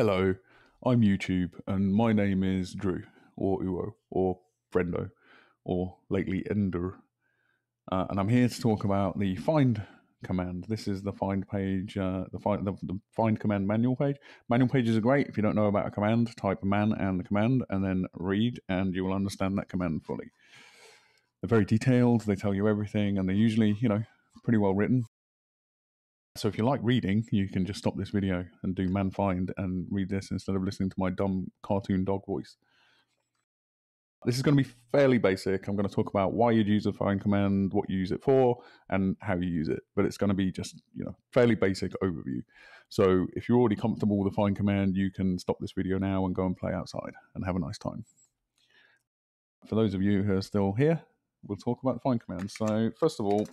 Hello, I'm YouTube, and my name is Drew, or Uo, or Brendo, or lately Ender. Uh, and I'm here to talk about the find command. This is the find page, uh, the, find, the, the find command manual page. Manual pages are great. If you don't know about a command, type man and the command, and then read, and you will understand that command fully. They're very detailed, they tell you everything, and they're usually, you know, pretty well written. So if you like reading, you can just stop this video and do man find and read this instead of listening to my dumb cartoon dog voice. This is going to be fairly basic. I'm going to talk about why you'd use a find command, what you use it for, and how you use it. But it's going to be just, you know, fairly basic overview. So if you're already comfortable with the find command, you can stop this video now and go and play outside and have a nice time. For those of you who are still here, we'll talk about the find command. So first of all,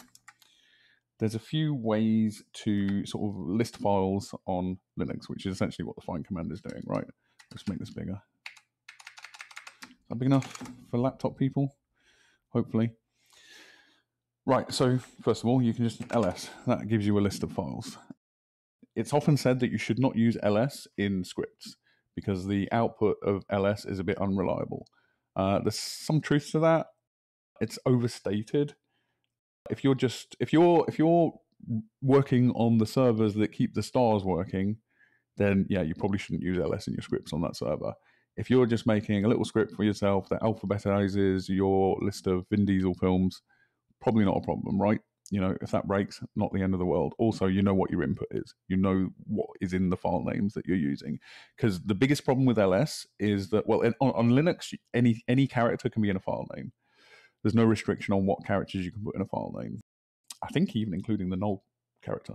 there's a few ways to sort of list files on Linux, which is essentially what the find command is doing, right? Let's make this bigger. Is that big enough for laptop people? Hopefully. Right, so first of all, you can just ls. That gives you a list of files. It's often said that you should not use ls in scripts because the output of ls is a bit unreliable. Uh, there's some truth to that. It's overstated if you're just if you're if you're working on the servers that keep the stars working, then yeah, you probably shouldn't use ls in your scripts on that server. If you're just making a little script for yourself that alphabetizes your list of Vin Diesel films, probably not a problem, right? You know, if that breaks, not the end of the world. Also, you know what your input is. You know what is in the file names that you're using. Because the biggest problem with ls is that, well, on, on Linux, any any character can be in a file name. There's no restriction on what characters you can put in a file name. I think even including the null character.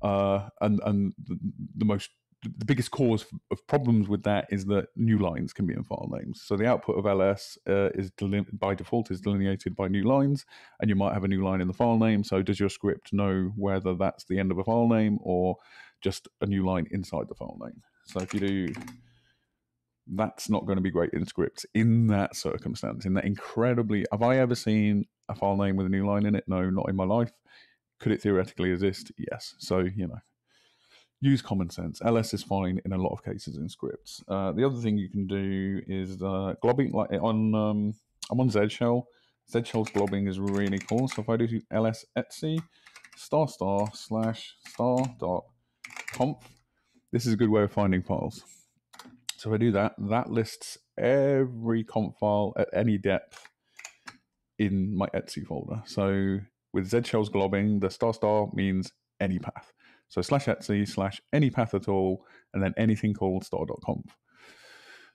Uh, and and the, the, most the biggest cause of problems with that is that new lines can be in file names. So the output of ls uh, is by default is delineated by new lines, and you might have a new line in the file name. So does your script know whether that's the end of a file name or just a new line inside the file name? So if you do that's not going to be great in scripts in that circumstance, in that incredibly. Have I ever seen a file name with a new line in it? No, not in my life. Could it theoretically exist? Yes. So, you know, use common sense. ls is fine in a lot of cases in scripts. Uh, the other thing you can do is uh, globbing, like on, um, I'm on Z shell. Z shell's globbing is really cool. So if I do ls etc star star slash star dot conf, this is a good way of finding files. So if I do that, that lists every conf file at any depth in my etc folder. So with Z shells globbing, the star star means any path. So slash etc slash any path at all, and then anything called star.conf.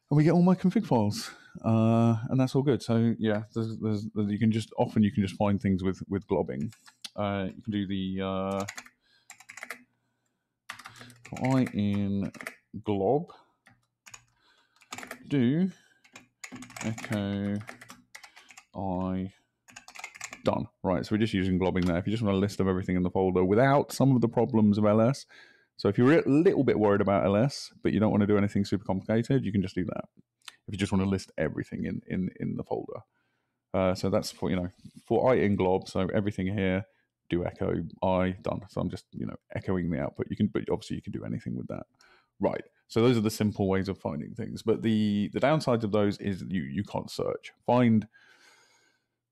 And we get all my config files, uh, and that's all good. So yeah, there's, there's, you can just often you can just find things with with globbing. Uh, you can do the uh, i in glob do echo i done. Right, so we're just using globbing there. If you just want a list of everything in the folder without some of the problems of ls, so if you're a little bit worried about ls, but you don't want to do anything super complicated, you can just do that. If you just want to list everything in in in the folder, uh, so that's for you know for i in glob. So everything here, do echo i done. So I'm just you know echoing the output. You can, but obviously you can do anything with that. Right. So those are the simple ways of finding things. But the the downside of those is you you can't search. Find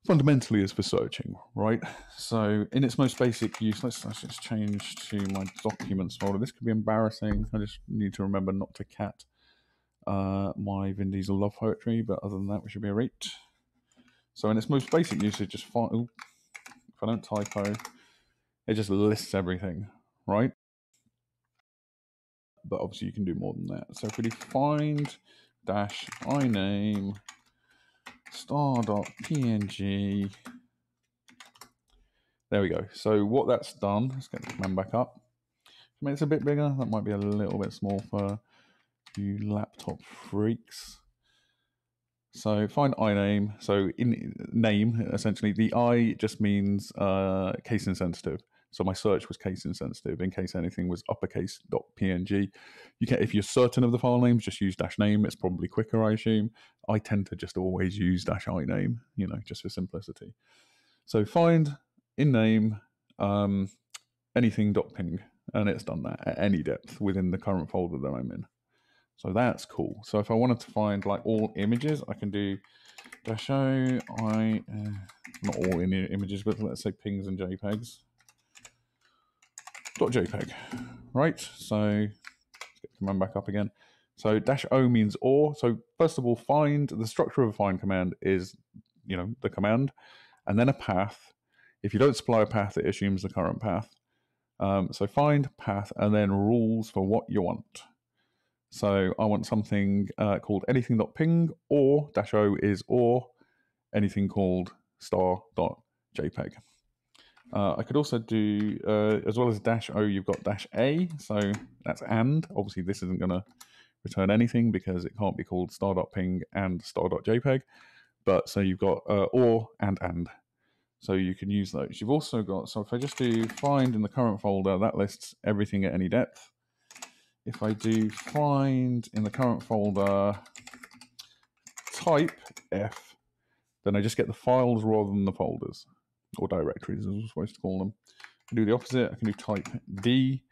fundamentally is for searching, right? So in its most basic use, let's, let's just change to my documents folder. This could be embarrassing. I just need to remember not to cat uh, my Vin Diesel love poetry, but other than that, we should be alright. So in its most basic usage, just find. If I don't typo, it just lists everything, right? But obviously you can do more than that. So if we find dash iname star.png, there we go. So what that's done, let's get the command back up. I mean, it's a bit bigger. That might be a little bit small for you laptop freaks. So find iname. So in name, essentially, the i just means uh, case insensitive. So my search was case insensitive in case anything was uppercase.png. You can, if you're certain of the file names, just use dash name. It's probably quicker, I assume. I tend to just always use dash i name, you know, just for simplicity. So find in name um, anything.ping, and it's done that at any depth within the current folder that I'm in. So that's cool. So if I wanted to find like all images, I can do dash o i uh, not all in images, but let's say pings and JPEGs. JPEG, right? So command back up again. So dash o means or. So first of all, find the structure of a find command is you know the command, and then a path. If you don't supply a path, it assumes the current path. Um, so find path and then rules for what you want. So I want something uh, called anything.ping or dash o is or anything called star.jpg. Uh, I could also do, uh, as well as dash o, you've got dash a. So that's and. Obviously, this isn't going to return anything because it can't be called star.ping and star.jpg. But so you've got uh, or and and. So you can use those. You've also got, so if I just do find in the current folder, that lists everything at any depth if I do find in the current folder type F, then I just get the files rather than the folders or directories, as we're supposed to call them. I can do the opposite. I can do type D,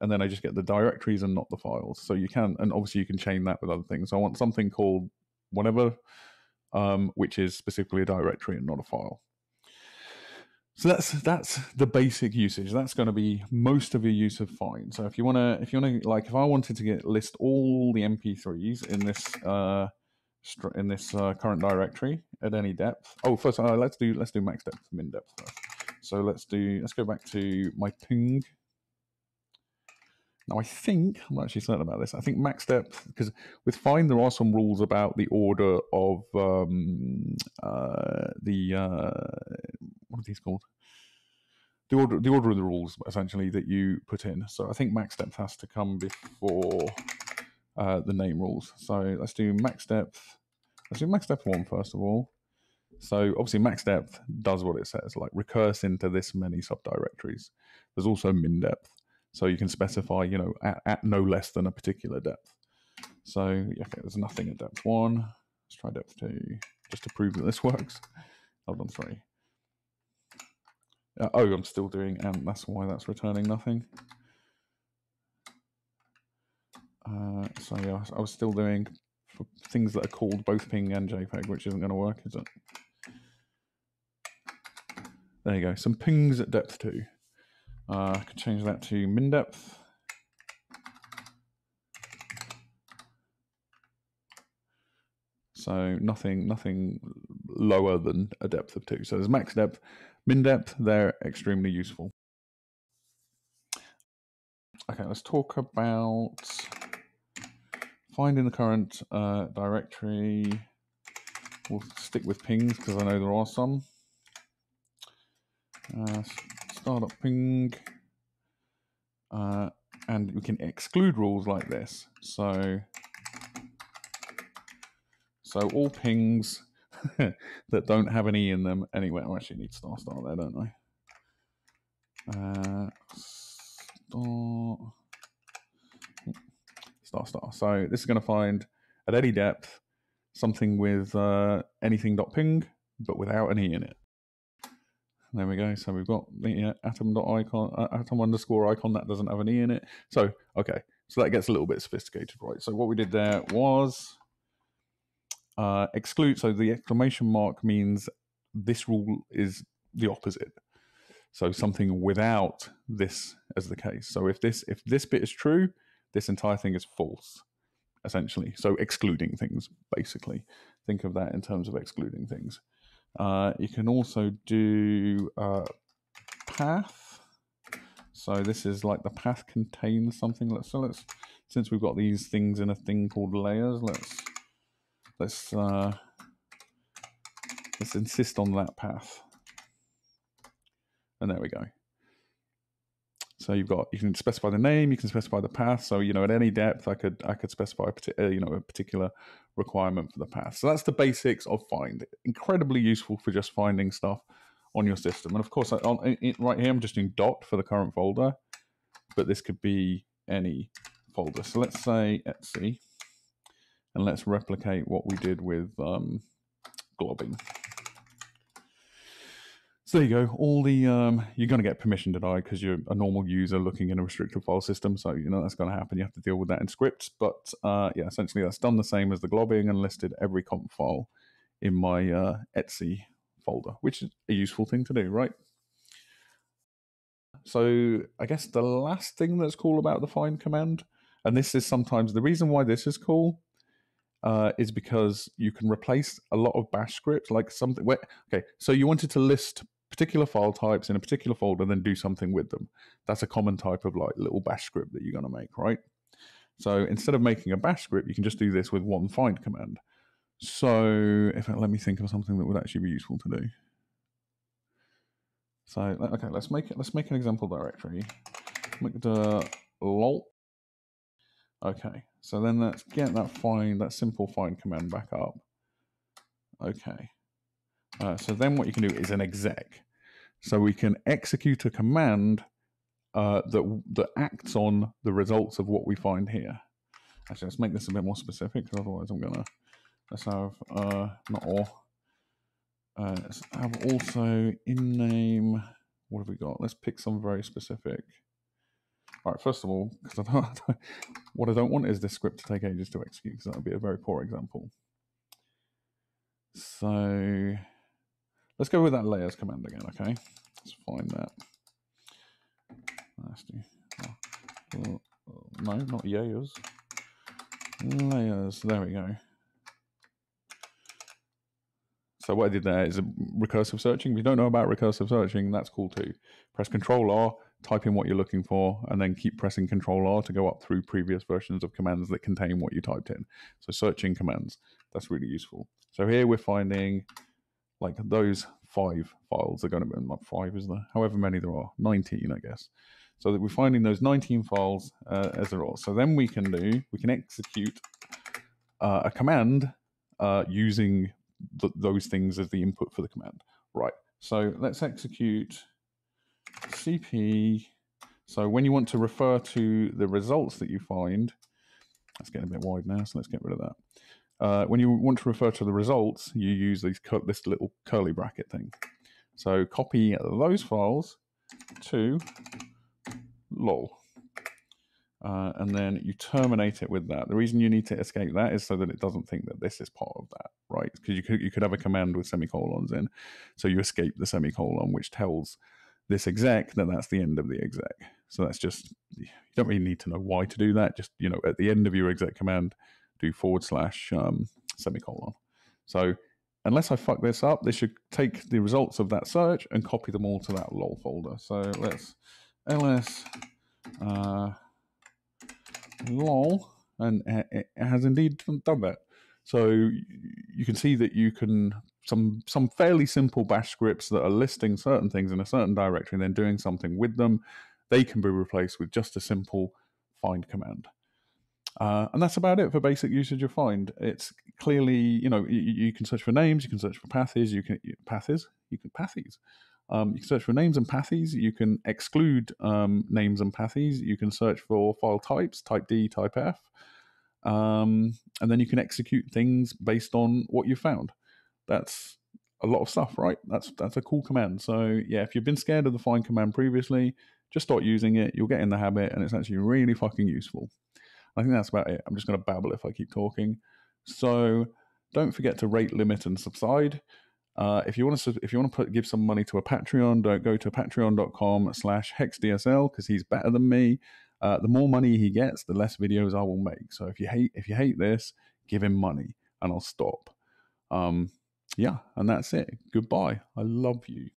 and then I just get the directories and not the files. So you can, and obviously you can chain that with other things. So I want something called whatever, um, which is specifically a directory and not a file. So that's that's the basic usage. That's going to be most of your use of find. So if you want to, if you want to, like, if I wanted to get list all the MP3s in this uh, in this uh, current directory at any depth. Oh, first uh, let's do let's do max depth, min depth first. So let's do let's go back to my ping. Now I think I'm actually certain about this. I think max depth because with find there are some rules about the order of um, uh, the uh, what are these called? The order, the order of the rules, essentially, that you put in. So I think max depth has to come before uh, the name rules. So let's do max depth. Let's do max depth one first of all. So obviously max depth does what it says, like recurse into this many subdirectories. There's also min depth. So you can specify, you know, at, at no less than a particular depth. So okay, there's nothing at depth one. Let's try depth two, just to prove that this works. Hold on, three. Uh, oh, I'm still doing, and that's why that's returning nothing. Uh, so yeah, I was still doing things that are called both ping and JPEG, which isn't going to work, is it? There you go. Some pings at depth two. Uh, I could change that to min depth. So nothing, nothing lower than a depth of two. So there's max depth, min depth. They're extremely useful. Okay, let's talk about finding the current uh, directory. We'll stick with pings because I know there are some. Uh, startup ping. Uh, and we can exclude rules like this. So so all pings that don't have an E in them anyway. I actually need star star there, don't I? Uh, star, star star. So this is going to find at any depth something with uh, ping, but without an E in it. There we go. So we've got the uh, atom dot icon, uh, atom underscore icon that doesn't have an E in it. So okay, so that gets a little bit sophisticated, right? So what we did there was uh, exclude. So the exclamation mark means this rule is the opposite. So something without this as the case. So if this if this bit is true, this entire thing is false, essentially. So excluding things, basically. Think of that in terms of excluding things. Uh, you can also do uh, path. So this is like the path contains something. Let's so let's since we've got these things in a thing called layers, let's let's uh, let's insist on that path. And there we go. So you've got you can specify the name, you can specify the path. So you know at any depth, I could I could specify a uh, you know a particular requirement for the path. So that's the basics of find. Incredibly useful for just finding stuff on your system. And of course, on, right here, I'm just doing dot for the current folder, but this could be any folder. So let's say etc and let's replicate what we did with um, globbing. So there you go. All the um, you're going to get permission denied because you're a normal user looking in a restricted file system. So you know that's going to happen. You have to deal with that in scripts. But uh, yeah, essentially that's done the same as the globbing and listed every conf file in my uh, etc folder, which is a useful thing to do, right? So I guess the last thing that's cool about the find command, and this is sometimes the reason why this is cool, uh, is because you can replace a lot of bash scripts, like something. Where, okay, so you wanted to list particular file types in a particular folder, then do something with them. That's a common type of like little bash script that you're going to make, right? So instead of making a bash script, you can just do this with one find command. So if let me think of something that would actually be useful to do. So okay, let's make it. Let's make an example directory. Make the uh, lol. Okay, so then let's get that find that simple find command back up. Okay, uh, so then what you can do is an exec. So we can execute a command uh, that that acts on the results of what we find here. Actually, let's make this a bit more specific, because otherwise I'm gonna let's have uh, not all. Uh, let's have also in name. What have we got? Let's pick some very specific. All right, first of all, because I don't, what I don't want is this script to take ages to execute, because that would be a very poor example. So Let's go with that layers command again, okay? Let's find that. Nasty. Oh, no, not layers. Layers. There we go. So what I did there is a recursive searching. If you don't know about recursive searching, that's cool too. Press Control R, type in what you're looking for, and then keep pressing Control R to go up through previous versions of commands that contain what you typed in. So searching commands, that's really useful. So here we're finding like those five files are going to be not five, is there? However many there are, 19, I guess. So that we're finding those 19 files uh, as. All. So then we can do, we can execute uh, a command uh, using th those things as the input for the command. Right. So let's execute cp. So when you want to refer to the results that you find, that's getting a bit wide now, so let's get rid of that. Uh, when you want to refer to the results, you use these this little curly bracket thing. So copy those files to lol. Uh, and then you terminate it with that. The reason you need to escape that is so that it doesn't think that this is part of that, right? Because you could you could have a command with semicolons in, so you escape the semicolon, which tells this exec that that's the end of the exec. So that's just you don't really need to know why to do that. Just you know at the end of your exec command, do forward slash um, semicolon. So unless I fuck this up, this should take the results of that search and copy them all to that lol folder. So let's ls uh, lol, and it has indeed done that. So you can see that you can some some fairly simple bash scripts that are listing certain things in a certain directory and then doing something with them. They can be replaced with just a simple find command. Uh, and that's about it for basic usage of find. It's clearly, you know, you, you can search for names, you can search for pathes, you can pathes, you can pathes. Um, you can search for names and pathes. You can exclude um, names and pathes. You can search for file types, type D, type F, um, and then you can execute things based on what you found. That's a lot of stuff, right? That's that's a cool command. So yeah, if you've been scared of the find command previously, just start using it. You'll get in the habit, and it's actually really fucking useful. I think that's about it. I'm just going to babble if I keep talking. So don't forget to rate, limit, and subside. Uh, if you want to, if you want to put, give some money to a Patreon, don't go to patreon.com/slash hexdsl because he's better than me. Uh, the more money he gets, the less videos I will make. So if you hate, if you hate this, give him money, and I'll stop. Um, yeah, and that's it. Goodbye. I love you.